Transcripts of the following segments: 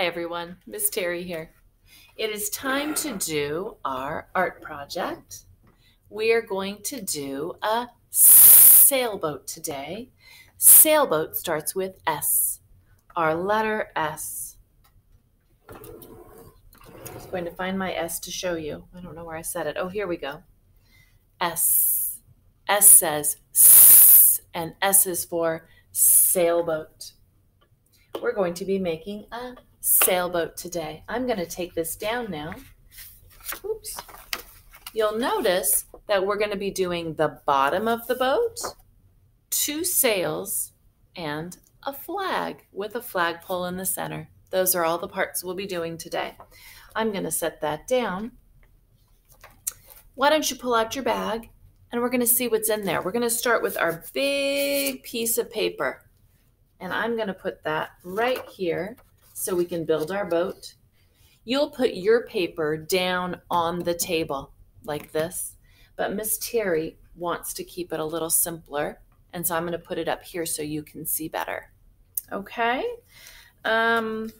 Hi everyone, Miss Terri here. It is time to do our art project. We are going to do a sailboat today. Sailboat starts with S, our letter S. I'm going to find my S to show you. I don't know where I said it. Oh, here we go. S. S says S, and S is for sailboat. We're going to be making a sailboat today. I'm going to take this down now. Oops. You'll notice that we're going to be doing the bottom of the boat, two sails, and a flag with a flagpole in the center. Those are all the parts we'll be doing today. I'm going to set that down. Why don't you pull out your bag and we're going to see what's in there. We're going to start with our big piece of paper. And I'm going to put that right here so we can build our boat. You'll put your paper down on the table like this, but Miss Terri wants to keep it a little simpler, and so I'm going to put it up here so you can see better. Okay, um,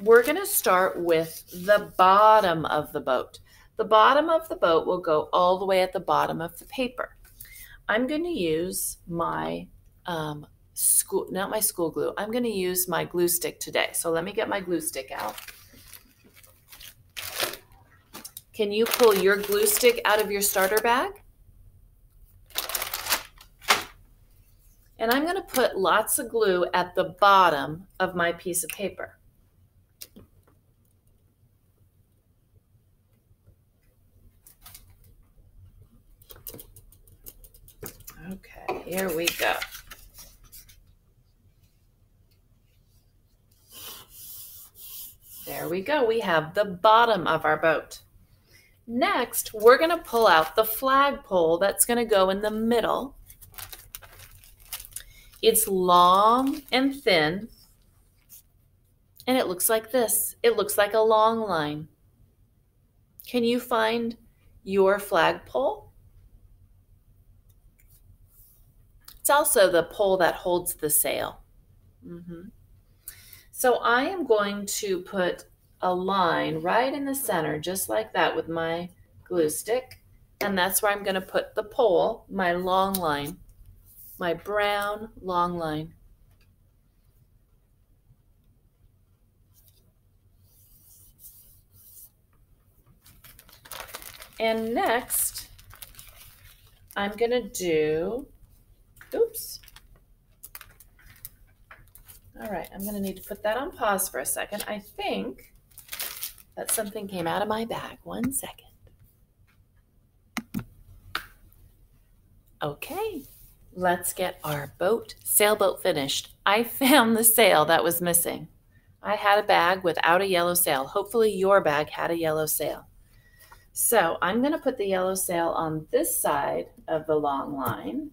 we're going to start with the bottom of the boat. The bottom of the boat will go all the way at the bottom of the paper. I'm going to use my um, school, not my school glue. I'm going to use my glue stick today. So let me get my glue stick out. Can you pull your glue stick out of your starter bag? And I'm going to put lots of glue at the bottom of my piece of paper. Okay, here we go. There we go. We have the bottom of our boat. Next, we're going to pull out the flagpole that's going to go in the middle. It's long and thin, and it looks like this. It looks like a long line. Can you find your flagpole? It's also the pole that holds the sail. Mm -hmm. So I am going to put a line right in the center, just like that with my glue stick. And that's where I'm going to put the pole, my long line, my brown long line. And next, I'm going to do, oops, all right, I'm gonna need to put that on pause for a second. I think that something came out of my bag. One second. Okay, let's get our boat, sailboat finished. I found the sail that was missing. I had a bag without a yellow sail. Hopefully your bag had a yellow sail. So I'm gonna put the yellow sail on this side of the long line.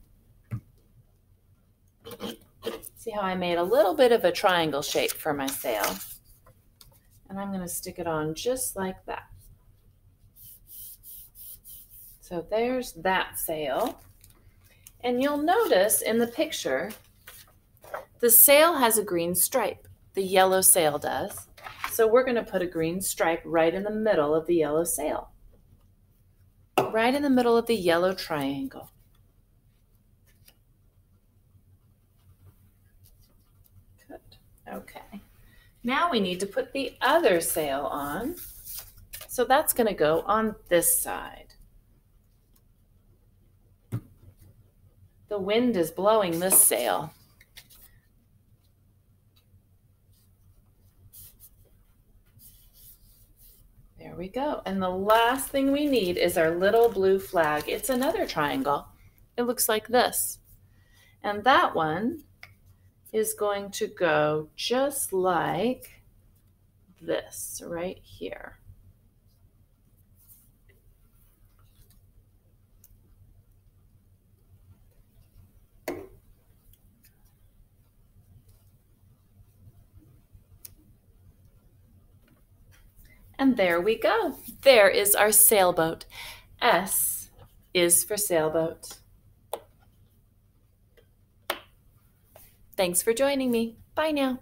See how I made a little bit of a triangle shape for my sail. And I'm going to stick it on just like that. So there's that sail. And you'll notice in the picture, the sail has a green stripe. The yellow sail does. So we're going to put a green stripe right in the middle of the yellow sail. Right in the middle of the yellow triangle. Good. Okay. Now we need to put the other sail on. So that's going to go on this side. The wind is blowing this sail. There we go. And the last thing we need is our little blue flag. It's another triangle. It looks like this. And that one is going to go just like this right here. And there we go. There is our sailboat. S is for sailboat. Thanks for joining me. Bye now.